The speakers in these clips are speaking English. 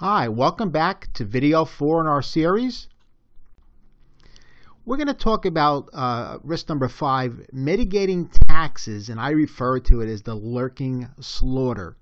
Hi, welcome back to video four in our series. We're going to talk about uh, risk number five, mitigating taxes, and I refer to it as the lurking slaughter.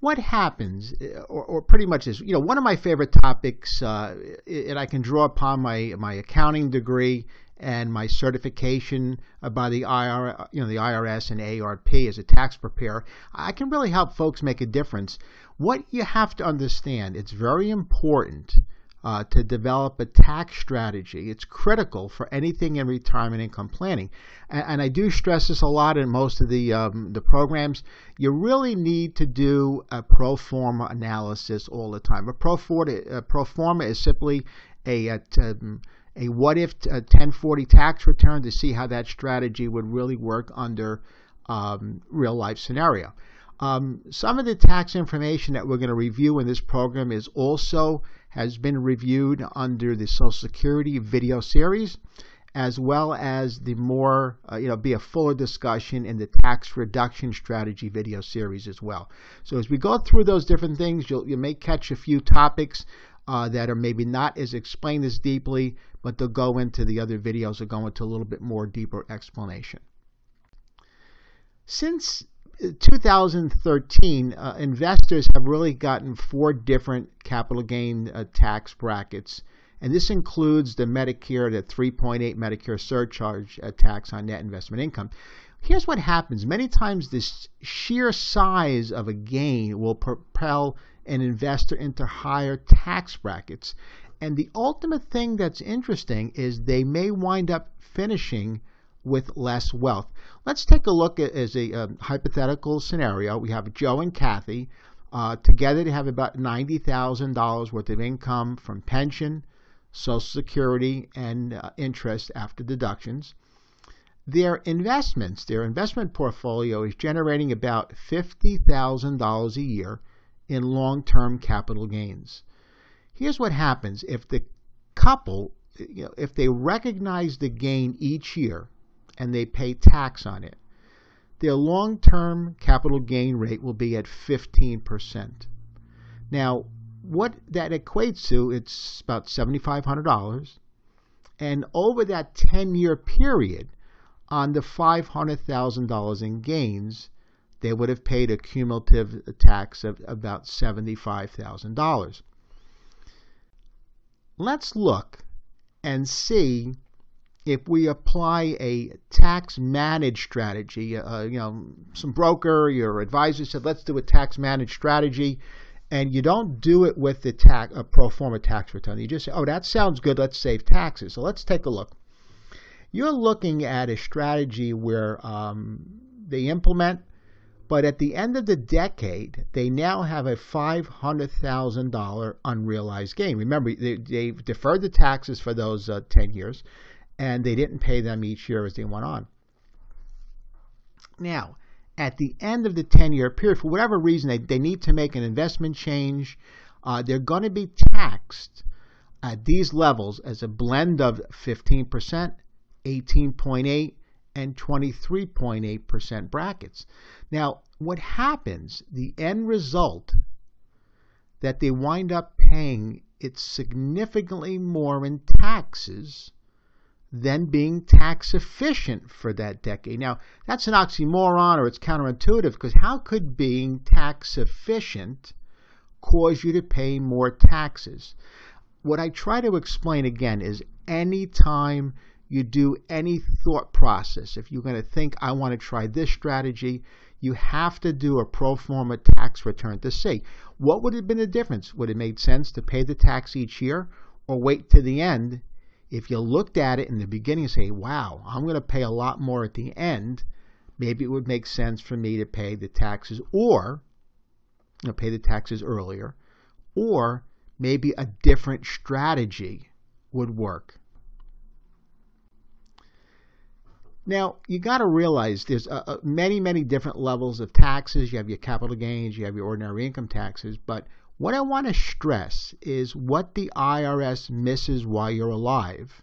What happens, uh, or, or pretty much is, you know, one of my favorite topics, uh, and I can draw upon my, my accounting degree and my certification by the IR, you know, the IRS and ARP as a tax preparer, I can really help folks make a difference. What you have to understand, it's very important uh, to develop a tax strategy. It's critical for anything in retirement income planning, and, and I do stress this a lot in most of the um, the programs. You really need to do a pro forma analysis all the time. A pro forma, a pro forma is simply a, a um, a what if 1040 tax return to see how that strategy would really work under um, real life scenario. Um, some of the tax information that we're going to review in this program is also has been reviewed under the Social Security video series, as well as the more, uh, you know, be a fuller discussion in the tax reduction strategy video series as well. So as we go through those different things, you'll, you may catch a few topics uh, that are maybe not as explained as deeply, but they'll go into the other videos or go into a little bit more deeper explanation. Since uh, 2013, uh, investors have really gotten four different capital gain uh, tax brackets, and this includes the Medicare, the 3.8 Medicare surcharge uh, tax on net investment income. Here's what happens many times, this sheer size of a gain will propel an investor into higher tax brackets. And the ultimate thing that's interesting is they may wind up finishing with less wealth. Let's take a look at as a um, hypothetical scenario. We have Joe and Kathy. Uh, together, they have about $90,000 worth of income from pension, Social Security, and uh, interest after deductions. Their investments, their investment portfolio is generating about $50,000 a year in long term capital gains. Here's what happens if the couple, you know, if they recognize the gain each year and they pay tax on it, their long term capital gain rate will be at 15%. Now, what that equates to, it's about $7,500. And over that 10 year period, on the $500,000 in gains, they would have paid a cumulative tax of about $75,000. Let's look and see if we apply a tax managed strategy. Uh, you know, some broker, your advisor said, let's do a tax managed strategy. And you don't do it with the tax, a pro forma tax return. You just say, oh, that sounds good. Let's save taxes. So let's take a look. You're looking at a strategy where um, they implement but at the end of the decade, they now have a $500,000 unrealized gain. Remember, they, they, deferred the taxes for those uh, 10 years, and they didn't pay them each year as they went on. Now, at the end of the 10 year period, for whatever reason, they, they need to make an investment change. Uh, they're going to be taxed at these levels as a blend of 15%, 18.8, and 23.8% brackets. Now, what happens, the end result that they wind up paying it's significantly more in taxes than being tax efficient for that decade. Now, that's an oxymoron or it's counterintuitive because how could being tax efficient cause you to pay more taxes? What I try to explain again is anytime you do any thought process. If you're going to think, I want to try this strategy, you have to do a pro forma tax return to see what would have been the difference. Would it make sense to pay the tax each year or wait to the end? If you looked at it in the beginning and say, wow, I'm going to pay a lot more at the end, maybe it would make sense for me to pay the taxes or you know, pay the taxes earlier, or maybe a different strategy would work. Now, you got to realize there's uh, uh, many, many different levels of taxes. You have your capital gains, you have your ordinary income taxes. But what I want to stress is what the IRS misses while you're alive.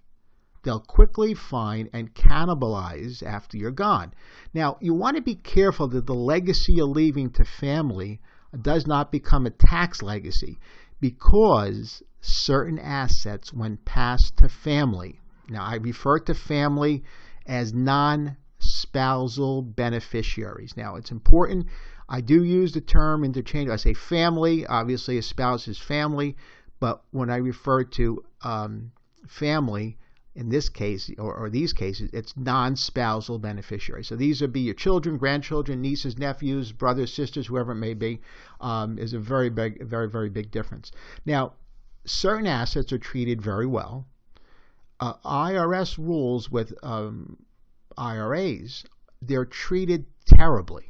They'll quickly find and cannibalize after you're gone. Now, you want to be careful that the legacy you're leaving to family does not become a tax legacy because certain assets, when passed to family, now I refer to family as non spousal beneficiaries. Now it's important. I do use the term interchange. I say family, obviously a spouse is family, but when I refer to um, family, in this case, or, or these cases, it's non spousal beneficiaries. So these would be your children, grandchildren, nieces, nephews, brothers, sisters, whoever it may be, um, is a very big, very, very big difference. Now, certain assets are treated very well. Uh, IRS rules with um, IRAs, they're treated terribly.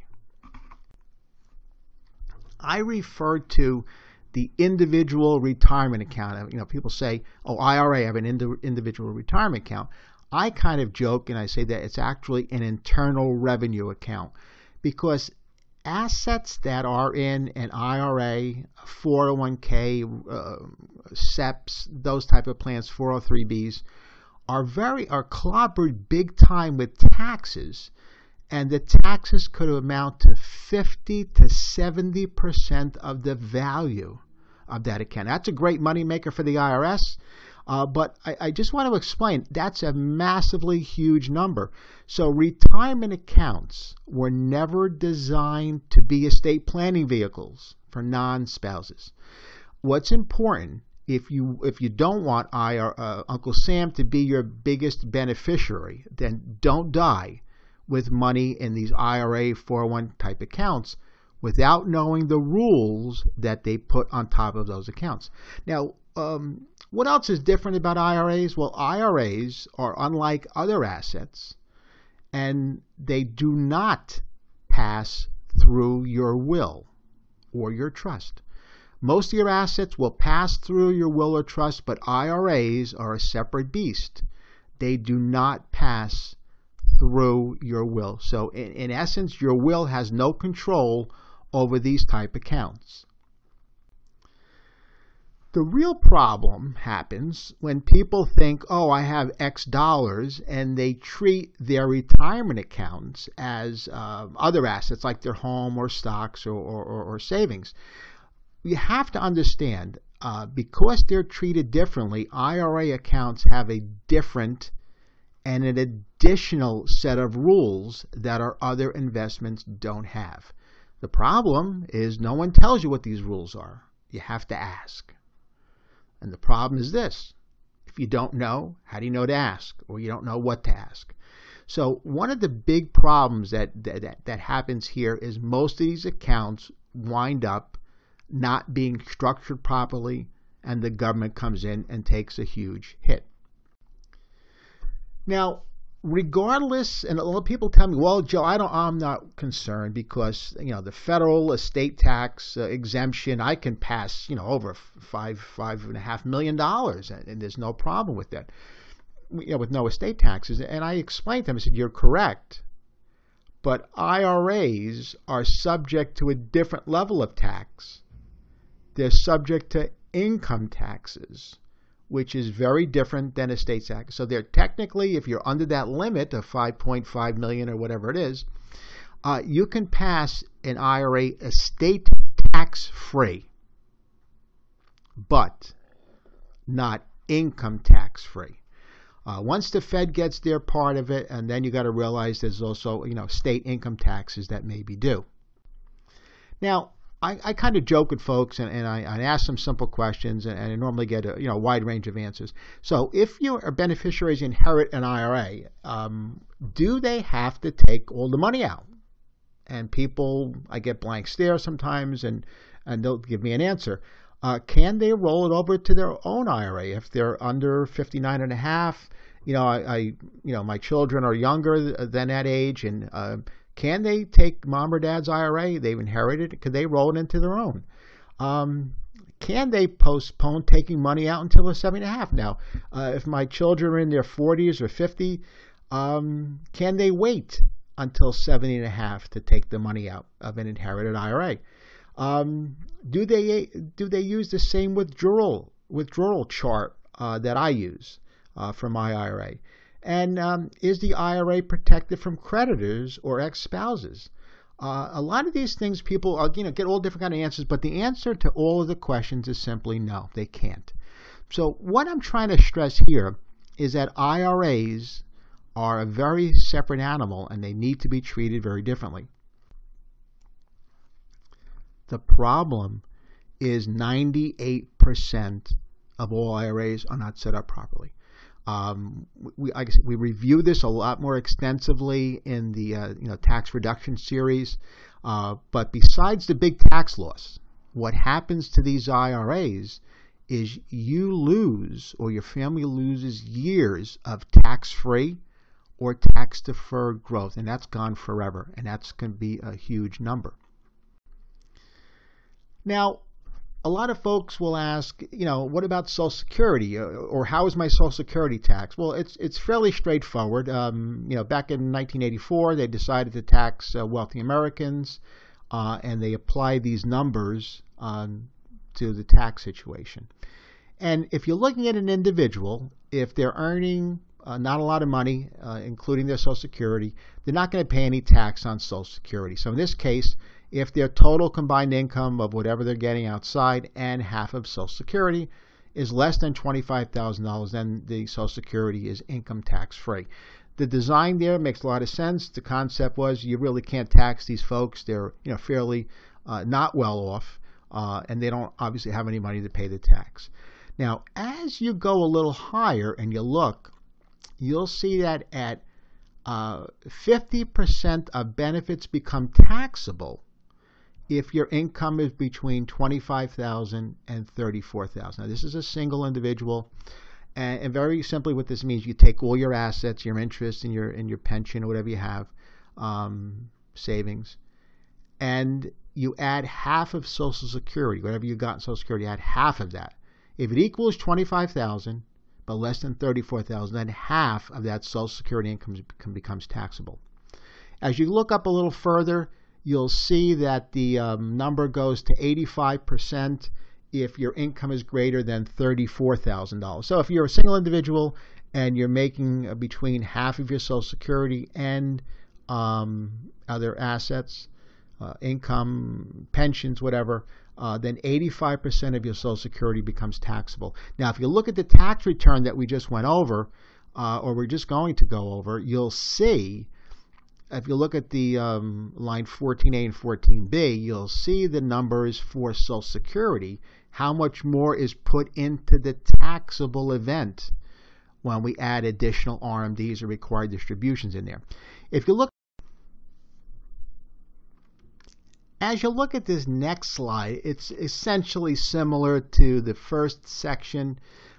I refer to the individual retirement account. You know, people say, "Oh, IRA, I have an individual retirement account." I kind of joke and I say that it's actually an internal revenue account because assets that are in an IRA, 401k, uh, SEPs, those type of plans, 403bs, are very are clobbered big time with taxes, and the taxes could amount to 50 to 70 percent of the value of that account. That's a great moneymaker for the IRS. Uh, but I, I, just want to explain that's a massively huge number. So, retirement accounts were never designed to be estate planning vehicles for non spouses. What's important if you if you don't want I or uh, Uncle Sam to be your biggest beneficiary, then don't die with money in these IRA 401 type accounts without knowing the rules that they put on top of those accounts. Now, um, what else is different about IRAs? Well, IRAs are unlike other assets, and they do not pass through your will or your trust. Most of your assets will pass through your will or trust, but IRAs are a separate beast. They do not pass through your will. So, in, in essence, your will has no control over these type accounts. The real problem happens when people think, oh, I have X dollars, and they treat their retirement accounts as uh, other assets like their home or stocks or, or, or savings you have to understand uh, because they're treated differently, IRA accounts have a different and an additional set of rules that our other investments don't have. The problem is no one tells you what these rules are. You have to ask. And the problem is this if you don't know, how do you know to ask? Or you don't know what to ask. So, one of the big problems that, that, that happens here is most of these accounts wind up not being structured properly, and the government comes in and takes a huge hit. Now, regardless, and a lot of people tell me, "Well, Joe, I don't, I'm not concerned because you know the federal estate tax uh, exemption, I can pass, you know, over five, five and a half million dollars, and, and there's no problem with that, you know, with no estate taxes." And I explained to them, I said, "You're correct." But IRAs are subject to a different level of tax they're subject to income taxes, which is very different than estate tax. So they're technically, if you're under that limit of 5.5 million or whatever it is, uh, you can pass an IRA estate tax free, but not income tax free. Uh, once the Fed gets their part of it, and then you got to realize there's also you know state income taxes that may be due. Now, I, I kind of joke with folks and, and I, I, ask them simple questions and, and, I normally get a you know wide range of answers. So if your beneficiaries inherit an IRA, um, do they have to take all the money out? And people, I get blank stares sometimes and, and they'll give me an answer. Uh, can they roll it over to their own IRA if they're under 59 and a half? You know, I, I you know, my children are younger than that age and uh, can they take mom or dad's IRA? They've inherited it. Could they roll it into their own? Um, can they postpone taking money out until they're seven and a half? Now, uh, if my children are in their 40s or 50, um, can they wait until 70 and a half to take the money out of an inherited IRA? Um, do they do they use the same withdrawal withdrawal chart uh, that I use uh, for my IRA? And um, is the IRA protected from creditors or ex spouses? Uh, a lot of these things people are, you know get all different kind of answers, but the answer to all of the questions is simply no, they can't. So what I'm trying to stress here is that IRAs are a very separate animal and they need to be treated very differently. The problem is 98% of all IRAs are not set up properly. Um, we, like said, we review this a lot more extensively in the uh, you know tax reduction series. Uh, but besides the big tax loss, what happens to these IRAs is you lose or your family loses years of tax-free or tax-deferred growth, and that's gone forever, and that's going to be a huge number. Now, a lot of folks will ask, you know, what about Social Security, uh, or how is my Social Security tax? Well, it's it's fairly straightforward. Um, you know, back in 1984, they decided to tax uh, wealthy Americans, uh, and they applied these numbers um, to the tax situation. And if you're looking at an individual, if they're earning uh, not a lot of money, uh, including their Social Security, they're not going to pay any tax on Social Security. So in this case, if their total combined income of whatever they're getting outside and half of Social Security is less than $25,000, then the Social Security is income tax free. The design there makes a lot of sense. The concept was you really can't tax these folks. They're you know fairly uh, not well off, uh, and they don't obviously have any money to pay the tax. Now, as you go a little higher and you look, you'll see that at uh, 50% of benefits become taxable if your income is between 25,000 and 34,000. Now this is a single individual and, and, very simply what this means you take all your assets, your interest and your and your pension or whatever you have um, savings and you add half of social security, whatever you got in social security, add half of that. If it equals 25,000 but less than 34,000, then half of that social security income becomes taxable. As you look up a little further, you'll see that the um, number goes to 85% if your income is greater than $34,000. So if you're a single individual and you're making uh, between half of your Social Security and um, other assets, uh, income, pensions, whatever, uh, then 85% of your Social Security becomes taxable. Now, if you look at the tax return that we just went over, uh, or we're just going to go over, you'll see if you look at the um, line 14A and 14B, you'll see the numbers for Social Security, how much more is put into the taxable event when we add additional RMDs or required distributions in there. If you look as you look at this next slide, it's essentially similar to the first section.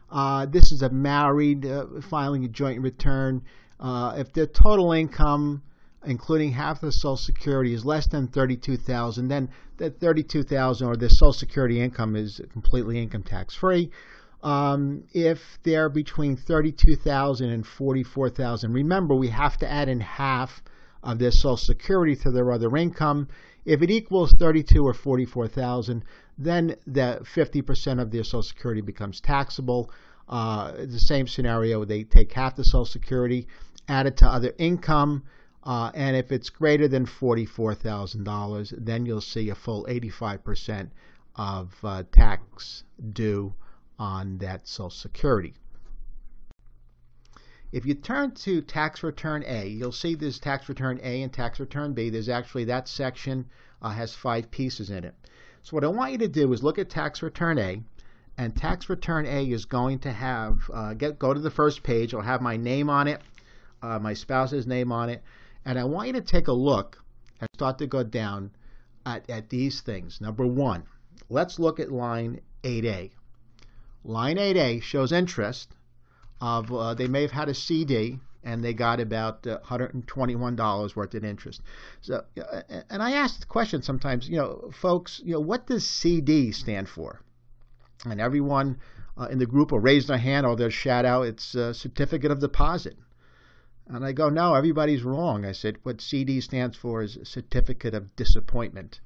Uh, this is a married uh, filing a joint return. Uh, if their total income including half of the Social Security, is less than thirty-two thousand, then that thirty-two thousand or the Social Security income is completely income tax free. Um, if they're between thirty-two thousand and forty-four thousand, remember we have to add in half of their Social Security to their other income. If it equals thirty-two or forty-four thousand, then the fifty percent of their Social Security becomes taxable. Uh, the same scenario, they take half the Social Security, add it to other income uh, and if it's greater than $44,000, then you'll see a full 85% of uh, tax due on that Social Security. If you turn to tax return A, you'll see there's tax return A and tax return B. There's actually that section uh, has five pieces in it. So what I want you to do is look at tax return A, and tax return A is going to have uh, get go to the first page. It'll have my name on it, uh, my spouse's name on it. And I want you to take a look and start to go down at, at these things. Number one, let's look at line 8A. Line 8A shows interest of, uh, they may have had a CD and they got about uh, $121 worth of interest. So, uh, and I ask the question sometimes, you know, folks, you know, what does CD stand for? And everyone uh, in the group will raise their hand or they'll shout out, it's a certificate of deposit. And I go, no, everybody's wrong. I said, what CD stands for is Certificate of Disappointment.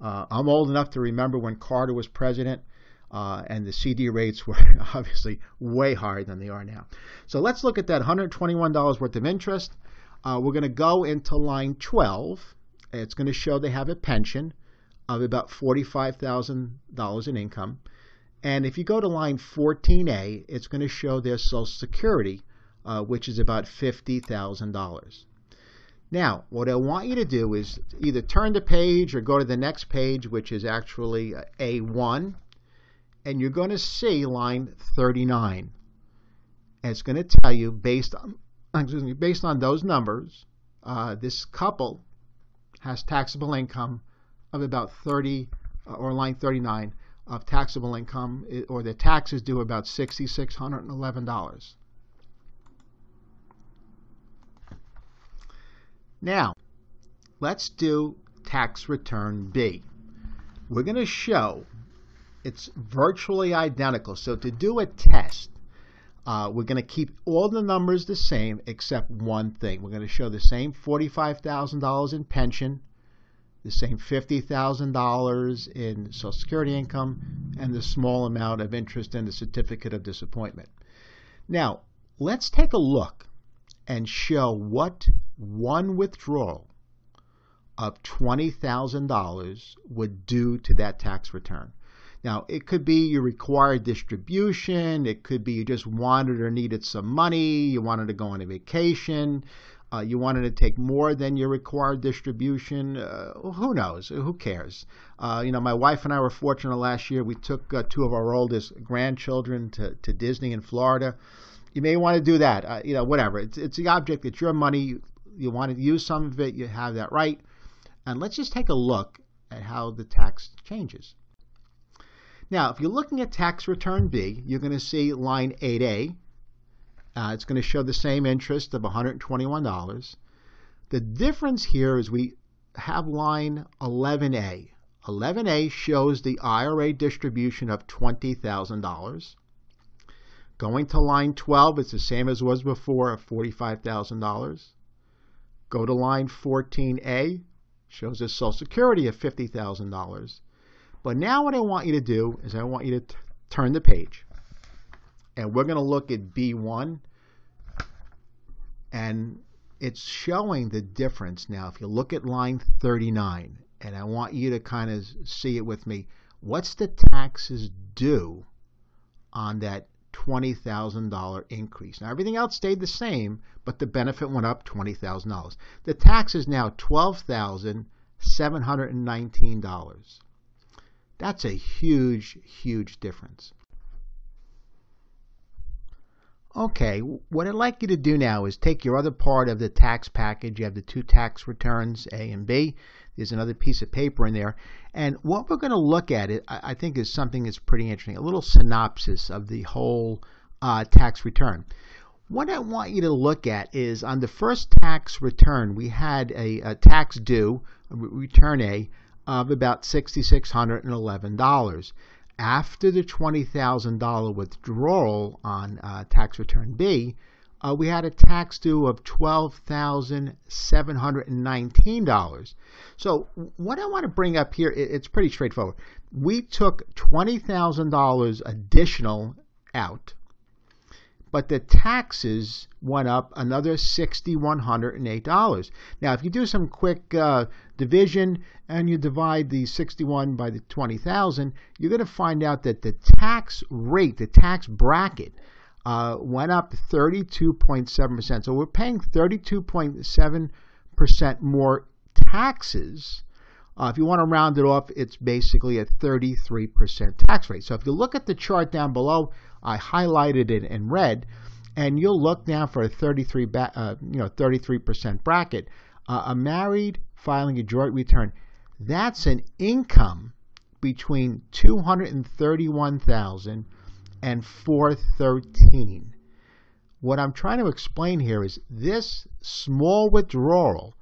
Uh, I'm old enough to remember when Carter was president, uh, and the CD rates were obviously way higher than they are now. So let's look at that $121 worth of interest. Uh, we're going to go into line 12, it's going to show they have a pension of about $45,000 in income. And if you go to line 14A, it's going to show their Social Security, uh, which is about $50,000. Now, what I want you to do is either turn the page or go to the next page, which is actually A1, and you're going to see line 39. And it's going to tell you based on excuse me, based on those numbers, uh, this couple has taxable income of about 30 uh, or line 39 of taxable income or their taxes due about $6,611. Now, let's do tax return B. We're going to show it's virtually identical. So to do a test, uh, we're going to keep all the numbers the same except one thing. We're going to show the same $45,000 in pension, the same $50,000 in Social Security income, and the small amount of interest in the certificate of disappointment. Now, let's take a look and show what one withdrawal of $20,000 would do to that tax return. Now, it could be your required distribution. It could be you just wanted or needed some money. You wanted to go on a vacation. Uh, you wanted to take more than your required distribution. Uh, who knows? Who cares? Uh, you know, my wife and I were fortunate last year. We took uh, two of our oldest grandchildren to, to Disney in Florida. You may want to do that. Uh, you know, whatever. It's, it's the object. It's your money. You want to use some of it. You have that right. And let's just take a look at how the tax changes. Now, if you're looking at tax return B, you're going to see line 8A. Uh, it's going to show the same interest of $121. The difference here is we have line 11A. 11A shows the IRA distribution of $20,000. Going to line 12, it's the same as was before of $45,000. Go to line 14A, shows a Social Security of $50,000. But now what I want you to do is I want you to turn the page. And we're going to look at B1. And it's showing the difference now. If you look at line 39, and I want you to kind of see it with me, what's the taxes due on that $20,000 increase? Now, everything else stayed the same, but the benefit went up $20,000. The tax is now $12,719. That's a huge, huge difference. Okay, what I'd like you to do now is take your other part of the tax package. You have the two tax returns, A and B. There's another piece of paper in there. And what we're going to look at, it, I think, is something that's pretty interesting. A little synopsis of the whole uh, tax return. What I want you to look at is on the first tax return, we had a, a tax due, return A, of about $6,611. After the $20,000 withdrawal on uh, tax return B, uh, we had a tax due of $12,719. So, what I want to bring up here, it's pretty straightforward. We took $20,000 additional out but the taxes went up another $6,108. Now, if you do some quick uh, division and you divide the 61 by the 20,000, you're going to find out that the tax rate, the tax bracket, uh, went up 32.7%. So we're paying 32.7% more taxes. Uh, if you want to round it off, it's basically a 33% tax rate. So if you look at the chart down below, I highlighted it in red, and you'll look now for a 33, uh, you know, 33% bracket. Uh, a married filing a joint return, that's an income between 231,000 and 413. What I'm trying to explain here is this small withdrawal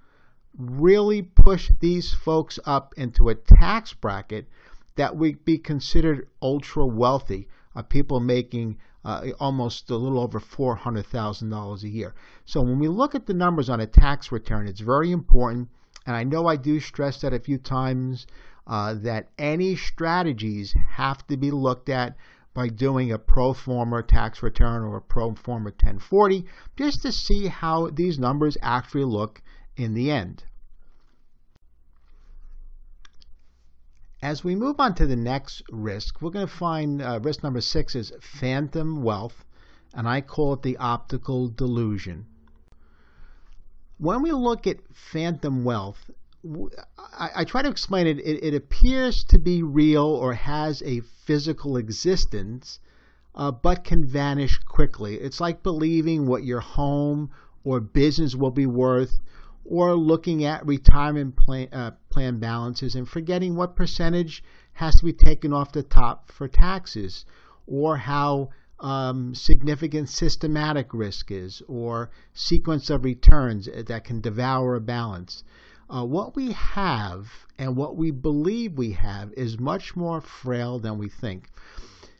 really pushed these folks up into a tax bracket that would be considered ultra wealthy uh, people making uh, almost a little over $400,000 a year. So when we look at the numbers on a tax return, it's very important. And I know I do stress that a few times uh, that any strategies have to be looked at by doing a pro forma tax return or a pro forma 1040 just to see how these numbers actually look in the end. As we move on to the next risk, we're going to find uh, risk number six is phantom wealth, and I call it the optical delusion. When we look at phantom wealth, I, try to explain it, it, it. appears to be real or has a physical existence, uh, but can vanish quickly. It's like believing what your home or business will be worth or looking at retirement plan, uh, plan balances and forgetting what percentage has to be taken off the top for taxes, or how um, significant systematic risk is, or sequence of returns that can devour a balance. Uh, what we have and what we believe we have is much more frail than we think.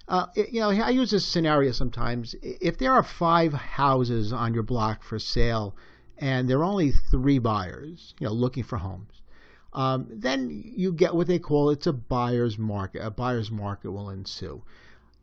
Uh, you know, I use this scenario sometimes. If there are five houses on your block for sale and there are only three buyers, you know, looking for homes, um, then you get what they call it's a buyer's market. A buyer's market will ensue.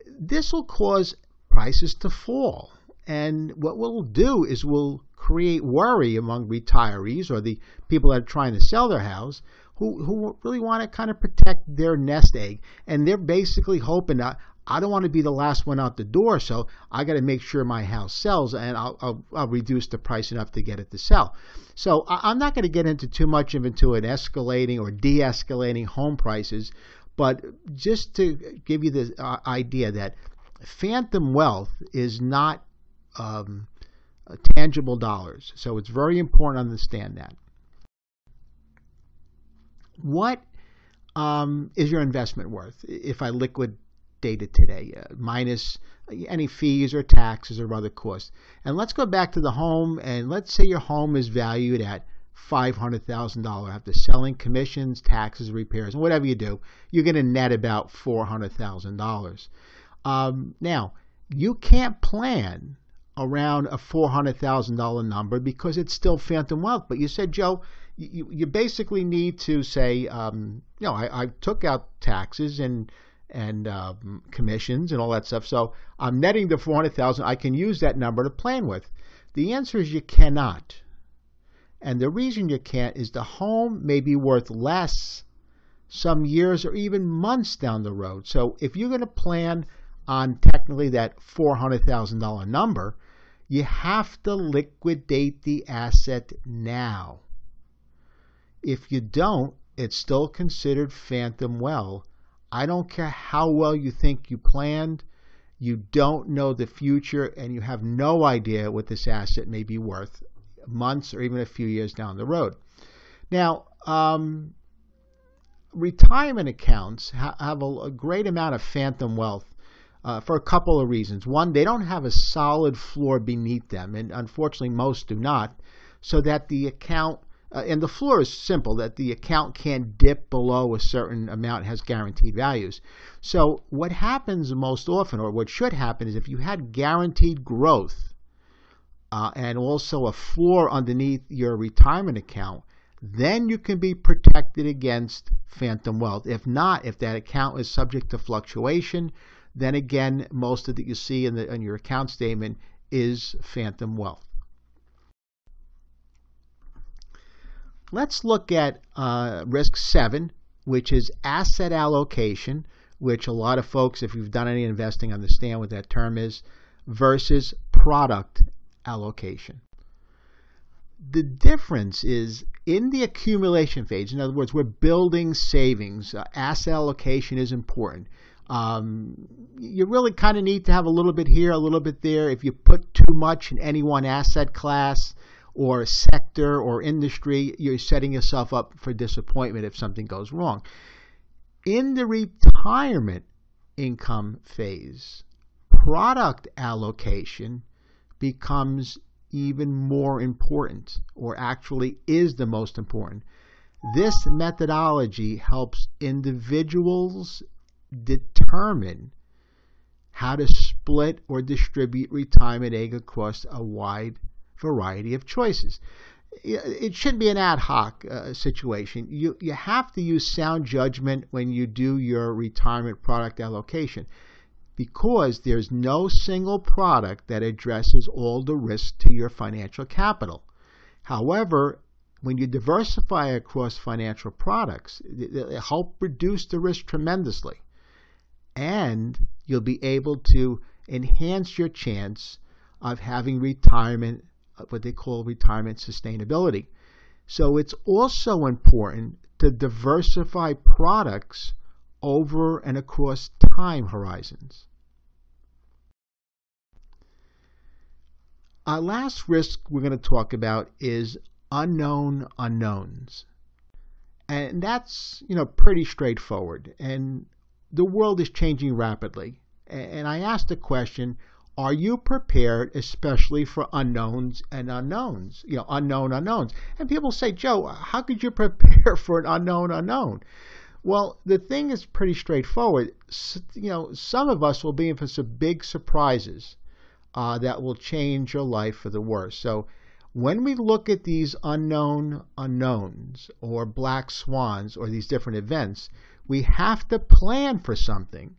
This will cause prices to fall. And what we'll do is we'll create worry among retirees or the people that are trying to sell their house who, who really want to kind of protect their nest egg. And they're basically hoping that I don't want to be the last one out the door, so I got to make sure my house sells, and I'll, I'll, I'll, reduce the price enough to get it to sell. So I, am not going to get into too much of into an escalating or de-escalating home prices, but just to give you the uh, idea that phantom wealth is not um, tangible dollars. So it's very important to understand that. What um, is your investment worth if I liquidate it today, uh, minus any fees or taxes or other costs. And let's go back to the home, and let's say your home is valued at $500,000 after selling commissions, taxes, repairs, and whatever you do, you're going to net about $400,000. Um, now, you can't plan around a $400,000 number because it's still phantom wealth. But you said, Joe, you, you basically need to say, um, you know, I, I took out taxes and and um, commissions and all that stuff. So I'm netting the 400,000. I can use that number to plan with. The answer is you cannot. And the reason you can't is the home may be worth less some years or even months down the road. So if you're going to plan on technically that $400,000 number, you have to liquidate the asset now. If you don't, it's still considered phantom well I don't care how well you think you planned, you don't know the future, and you have no idea what this asset may be worth months or even a few years down the road. Now, um, retirement accounts ha- have a, a, great amount of phantom wealth uh, for a couple of reasons. One, they don't have a solid floor beneath them, and unfortunately, most do not, so that the account uh, and the floor is simple that the account can't dip below a certain amount has guaranteed values. So what happens most often, or what should happen, is if you had guaranteed growth uh, and also a floor underneath your retirement account, then you can be protected against phantom wealth. If not, if that account is subject to fluctuation, then again, most of that you see in, the, in your account statement is phantom wealth. Let's look at uh, risk seven, which is asset allocation, which a lot of folks, if you've done any investing, understand what that term is, versus product allocation. The difference is in the accumulation phase. In other words, we're building savings. Uh, asset allocation is important. Um, you really kind of need to have a little bit here, a little bit there. If you put too much in any one asset class, or sector or industry, you're setting yourself up for disappointment if something goes wrong. In the retirement income phase, product allocation becomes even more important, or actually is the most important. This methodology helps individuals determine how to split or distribute retirement egg across a wide variety of choices. It shouldn't be an ad hoc uh, situation. You, you have to use sound judgment when you do your retirement product allocation because there's no single product that addresses all the risks to your financial capital. However, when you diversify across financial products, it help reduce the risk tremendously. And you'll be able to enhance your chance of having retirement, what they call retirement sustainability. So it's also important to diversify products over and across time horizons. Our last risk we're going to talk about is unknown unknowns. And that's, you know, pretty straightforward. And the world is changing rapidly. And I asked the question, are you prepared especially for unknowns and unknowns? You know unknown unknowns. And people say joe how could you prepare for an unknown unknown? Well the thing is pretty straightforward. You know some of us will be in for some big surprises uh, that will change your life for the worse. So when we look at these unknown unknowns or black swans or these different events we have to plan for something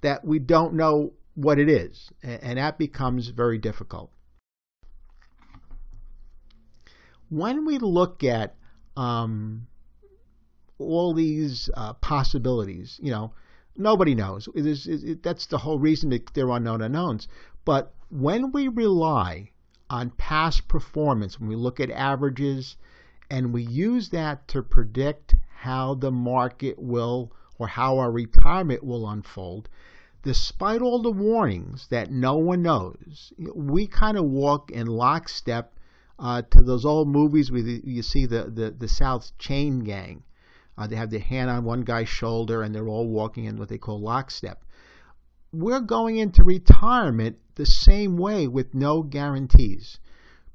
that we don't know what it is, and that becomes very difficult. When we look at um, all these uh, possibilities, you know, nobody knows. It is, it, that's the whole reason that they're unknown unknowns. But when we rely on past performance, when we look at averages, and we use that to predict how the market will or how our retirement will unfold, despite all the warnings that no one knows, we kind of walk in lockstep uh, to those old movies where you see the, the, the South Chain Gang. Uh, they have their hand on one guy's shoulder and they're all walking in what they call lockstep. We're going into retirement the same way with no guarantees.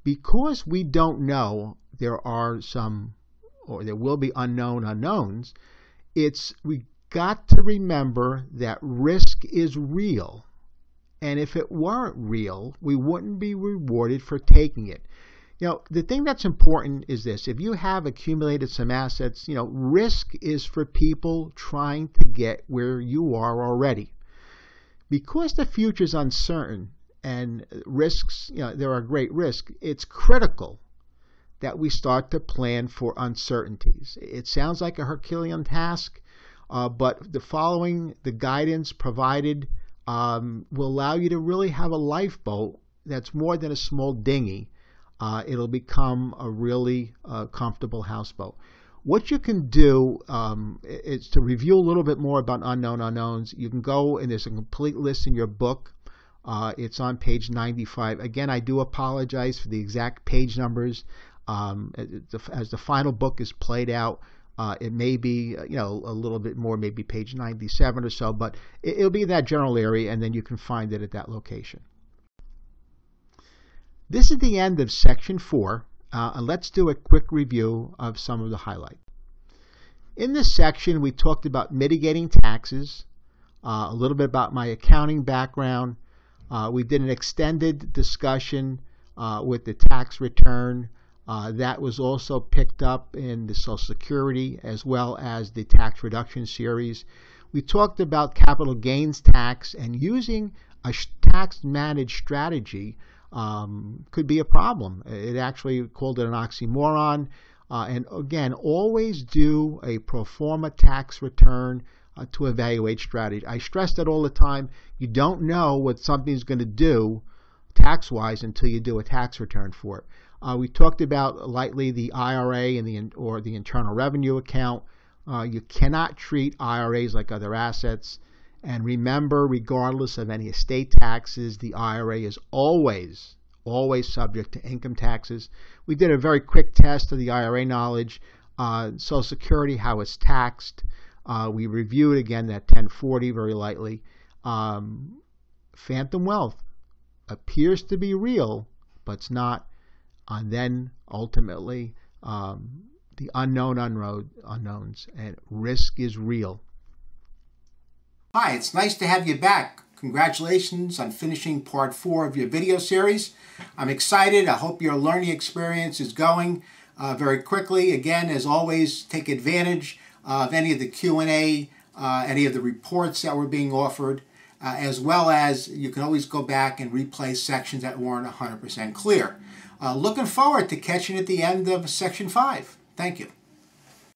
Because we don't know there are some, or there will be unknown unknowns, it's we got to remember that risk is real. And if it weren't real, we wouldn't be rewarded for taking it. You know, the thing that's important is this if you have accumulated some assets, you know, risk is for people trying to get where you are already. Because the future is uncertain and risks, you know, there are great risks, it's critical that we start to plan for uncertainties. It sounds like a Herculean task, uh, but the following, the guidance provided, um, will allow you to really have a lifeboat that's more than a small dinghy. Uh, it'll become a really uh, comfortable houseboat. What you can do um, is to review a little bit more about unknown unknowns. You can go and there's a complete list in your book. Uh, it's on page 95. Again, I do apologize for the exact page numbers. Um, as the final book is played out, uh, it may be, uh, you know, a little bit more, maybe page 97 or so, but it, will be in that general area, and then you can find it at that location. This is the end of section four, uh, and let's do a quick review of some of the highlights. In this section, we talked about mitigating taxes, uh, a little bit about my accounting background. Uh, we did an extended discussion uh, with the tax return uh, that was also picked up in the Social Security as well as the tax reduction series. We talked about capital gains tax and using a tax managed strategy um, could be a problem. It actually called it an oxymoron. Uh, and again, always do a pro forma tax return uh, to evaluate strategy. I stress that all the time. You don't know what something's going to do tax wise until you do a tax return for it. Uh, we talked about lightly the IRA and the or the Internal Revenue Account. Uh, you cannot treat IRAs like other assets. And remember, regardless of any estate taxes, the IRA is always, always subject to income taxes. We did a very quick test of the IRA knowledge, uh, Social Security, how it's taxed. Uh, we reviewed again that 1040 very lightly. Um, phantom wealth appears to be real, but it's not and then ultimately um, the unknown unroad, unknowns, and risk is real. Hi, it's nice to have you back. Congratulations on finishing part four of your video series. I'm excited. I hope your learning experience is going uh, very quickly. Again, as always, take advantage of any of the Q&A, uh, any of the reports that were being offered. uh, as well as you can always go back and replay sections that weren't 100% clear. Uh, looking forward to catching at the end of section 5. Thank you.